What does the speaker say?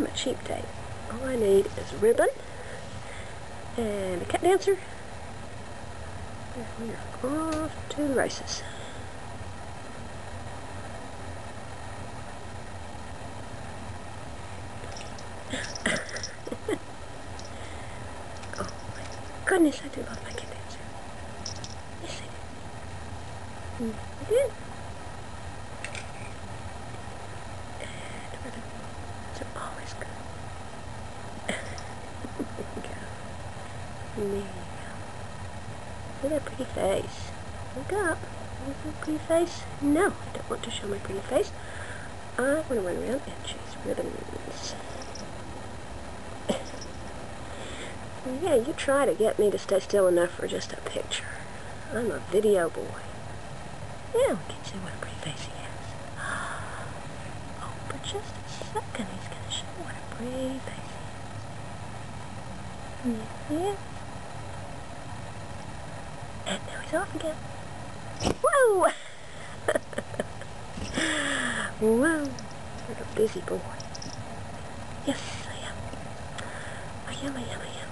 am a cheap date. All I need is ribbon and a cat dancer. And we are off to the races. oh my goodness, I do love my cat dancer. Yes, I do. Mm, I did. And ribbon. They're always good. There you go. Look at that pretty face. Look up. Look at that pretty face. No, I don't want to show my pretty face. I want to run around and chase ribbons. yeah, you try to get me to stay still enough for just a picture. I'm a video boy. Yeah, we can see what a pretty face he has. Oh, for just a second, he's going to show what a pretty face he has. Yeah. And now he's off again. Whoa! Whoa! What a busy boy. Yes, I am. I am, I am, I am.